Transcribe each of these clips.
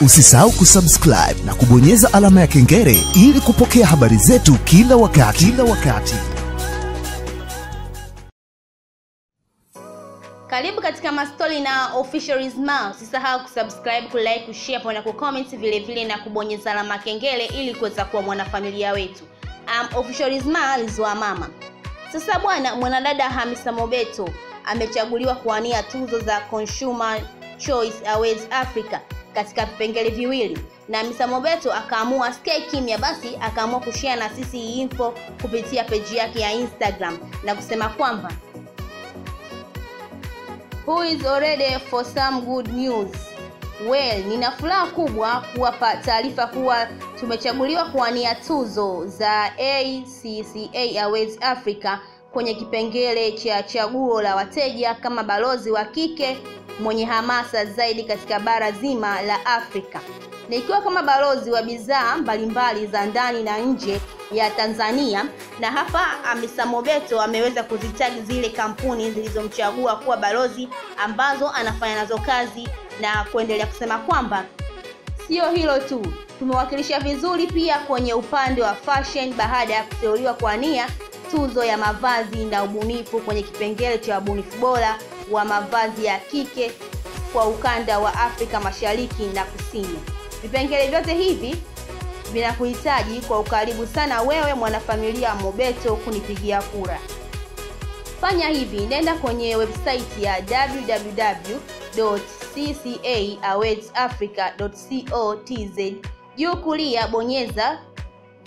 Usisahau kusubscribe na kubonyeza alama ya kengele ili kupokea habari zetu kila wakati, kila wakati. Karibu katika mastori na Official Rizma. Usisahau kusubscribe, kulike, kushare pamoja na kucomment vile vile na kubonyeza alama kengele ili kuweza kuwa mwanafamilia wetu. Um, Official Rizma alizwa mama. Sasa bwana, mwanadada Hamisa Mobeto amechaguliwa kuwania tuzo za Consumer Choice Awards Africa katika vipengele viwili, na misamobeto akaamua sikae kimya, basi akaamua kushia na sisi hii info kupitia peji yake ya Instagram na kusema kwamba who is already for some good news. Well, nina furaha kubwa kuwapa taarifa kuwa tumechaguliwa kuwania tuzo za ACCA Awards Africa kwenye kipengele cha chaguo la wateja kama balozi wa kike mwenye hamasa zaidi katika bara zima la Afrika, nikiwa kama balozi wa bidhaa mbalimbali za ndani na nje ya Tanzania. Na hapa Hamisa Mobeto ameweza kuzitaji zile kampuni zilizomchagua kuwa balozi ambazo anafanya nazo kazi na kuendelea kusema kwamba sio hilo tu, tumewakilisha vizuri pia kwenye upande wa fashion baada ya kuteuliwa kuwania tuzo ya mavazi na ubunifu kwenye kipengele cha ubunifu bora wa mavazi ya kike kwa ukanda wa Afrika Mashariki na Kusini. Vipengele vyote hivi vinakuhitaji kwa ukaribu sana wewe mwanafamilia wa Mobeto kunipigia kura. Fanya hivi, nenda kwenye website ya www.ccaawardsafrica.co.tz. Juu kulia bonyeza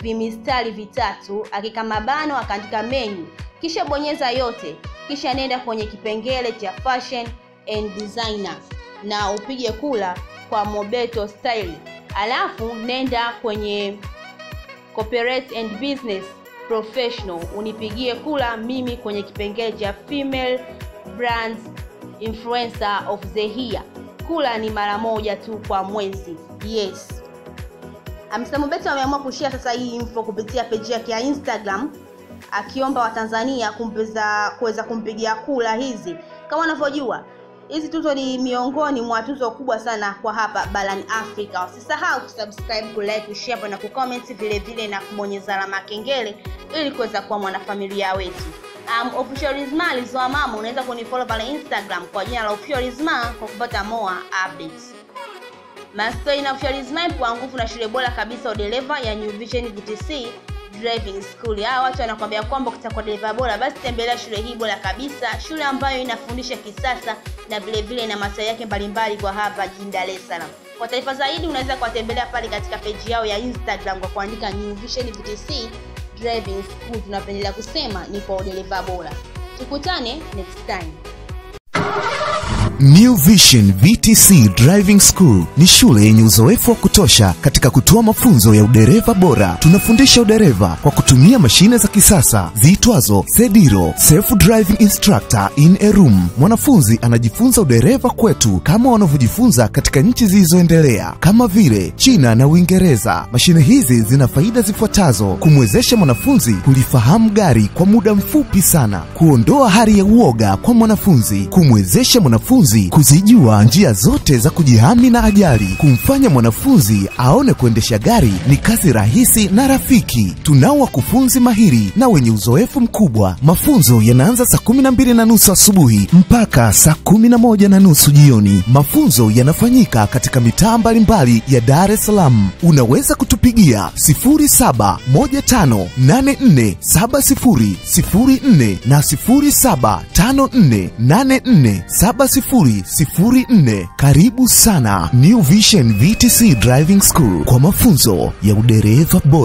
vimistari vitatu, akika mabano akaandika menu, kisha bonyeza yote, kisha nenda kwenye kipengele cha fashion and designer na upige kula kwa Mobeto style, alafu nenda kwenye corporate and business professional unipigie kula mimi kwenye kipengele cha female brands influencer of the year. Kula ni mara moja tu kwa mwezi. Yes. Hamisa Bet ameamua kushia sasa hii info kupitia peji yake ya Instagram akiomba Watanzania kumpeza kuweza kumpigia kula hizi. Kama unavyojua hizi tuzo ni miongoni mwa tuzo kubwa sana kwa hapa barani Afrika. Usisahau kusubscribe, kulike, kushare na kucomment vile vile na kubonyeza alama kengele ili kuweza kuwa mwanafamilia wetu. Um, Official Rizma alizwa mama, unaweza kunifollow pale Instagram kwa jina la Official kwa kupata more updates. Na Official Rizma kwa nguvu na shule bora kabisa udereva ya New Vision VTC driving school. Hawa watu wanakuambia kwamba ukitaka dereva bora basi tembelea shule hii bora kabisa, shule ambayo inafundisha kisasa na vile vile ina masomo yake mbalimbali kwa hapa jijini Dar es Salaam. Kwa taarifa zaidi unaweza kuwatembelea pale katika peji yao ya Instagram kwa kuandika New Vision VTC driving school. Tunapendelea kusema ni kwa udereva bora. Tukutane next time. New Vision VTC Driving School ni shule yenye uzoefu wa kutosha katika kutoa mafunzo ya udereva bora. Tunafundisha udereva kwa kutumia mashine za kisasa ziitwazo Sediro, Self Driving Instructor in a Room. Mwanafunzi anajifunza udereva kwetu kama wanavyojifunza katika nchi zilizoendelea kama vile China na Uingereza. Mashine hizi zina faida zifuatazo: kumwezesha mwanafunzi kulifahamu gari kwa muda mfupi sana, kuondoa hali ya uoga kwa mwanafunzi, kumwezesha mwanafunzi kuzijua njia zote za kujihami na ajali, kumfanya mwanafunzi aone kuendesha gari ni kazi rahisi na rafiki. Tunao wakufunzi mahiri na wenye uzoefu mkubwa. Mafunzo yanaanza saa kumi na mbili na nusu asubuhi mpaka saa kumi na moja na nusu jioni. Mafunzo yanafanyika katika mitaa mbalimbali ya Dar es Salaam. Unaweza kutupigia 0715847004 na 0754847004. Karibu sana New Vision VTC Driving School kwa mafunzo ya udereva bora.